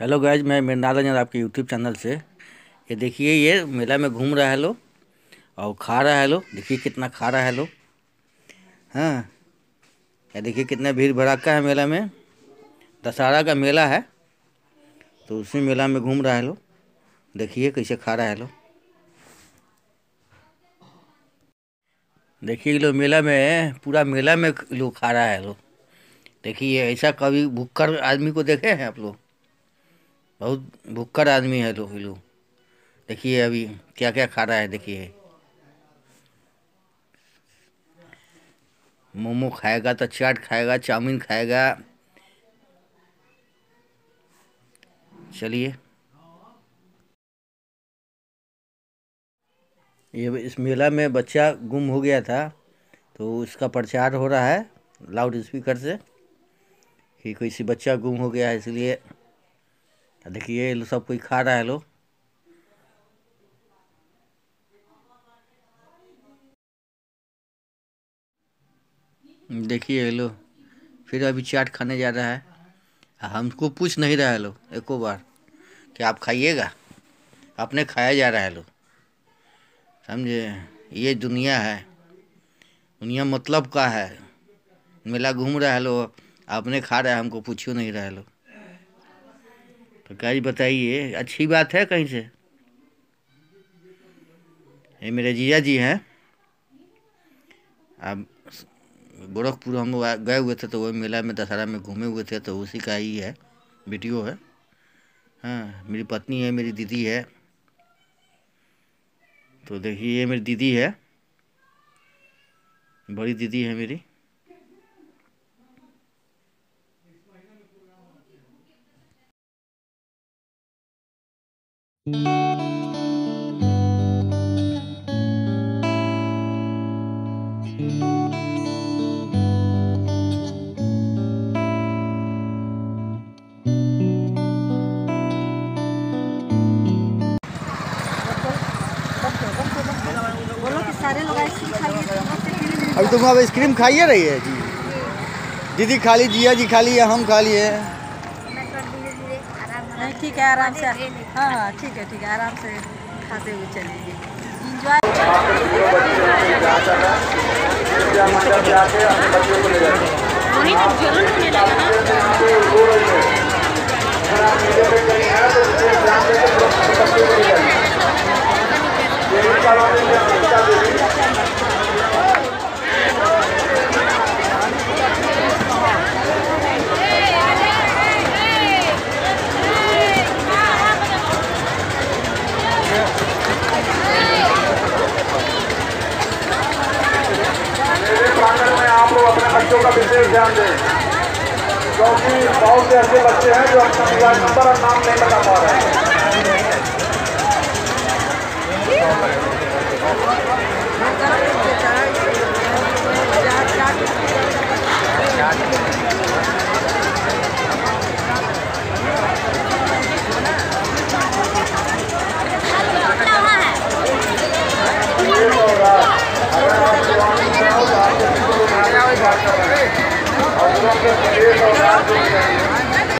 Hello guys मैं मृणाल रंजन आपके YouTube channel से। ये देखिए, ये मेला में घूम रहा है लो और खा रहा है लो देखिए कितना खा रहा है लो हाँ। ये देखिए कितना भीड़ भड़ाका है मेला में। दशहरा का मेला है। तो उसी मेला में घूम रहा है लो देखिए कैसे खा रहा है लो देखिए लो मेला में, पूरा मेला में लोग खा रहा है लो देखिए ऐसा कभी भुक्कर आदमी को देखे हैं आप लोग? बहुत भुक्कर आदमी है लोग लोग देखिए अभी क्या क्या खा रहा है, देखिए। मोमो खाएगा तो चाट खाएगा, चाउमीन खाएगा। चलिए। ये इस मेला में बच्चा गुम हो गया था तो उसका प्रचार हो रहा है लाउड स्पीकर से कि कोई सी बच्चा गुम हो गया है, इसलिए देखिए, ये सब कोई खा रहा है लो देखिए लो फिर अभी चाट खाने जा रहा है। हमको पूछ नहीं रहा है लो एको बार, कि आप खाइएगा? अपने खाया जा रहा है लो समझे? ये दुनिया है। दुनिया मतलब का है? मेला घूम रहा है लो अपने खा रहा है, हमको पूछो नहीं रहा है लो क्या बताइए, अच्छी बात है कहीं से? ये मेरे जीजा जी हैं। अब गोरखपुर हम गए हुए थे तो वही मेला में, दशहरा में घूमे हुए थे तो उसी का ही है, वीडियो है। हाँ मेरी पत्नी है, मेरी दीदी है। तो देखिए, ये मेरी दीदी है। बड़ी दीदी है मेरी बोलो कि सारे लोग आइसक्रीम खाइए तो हम से फिर अभी तुम अब आइसक्रीम खाइए रही है जी। दीदी खा ली जिया जी खा लिए हम खा लिए नहीं, ठीक है, आराम से हाँ हाँ ठीक है ठीक है, आराम से खाते हुए चलेंगे इंजॉय मेरे बच्चों का विशेष ध्यान दें। क्योंकि बहुत से ऐसे बच्चे हैं जो अपना मोबाइल नंबर और नाम नहीं बता पा रहे।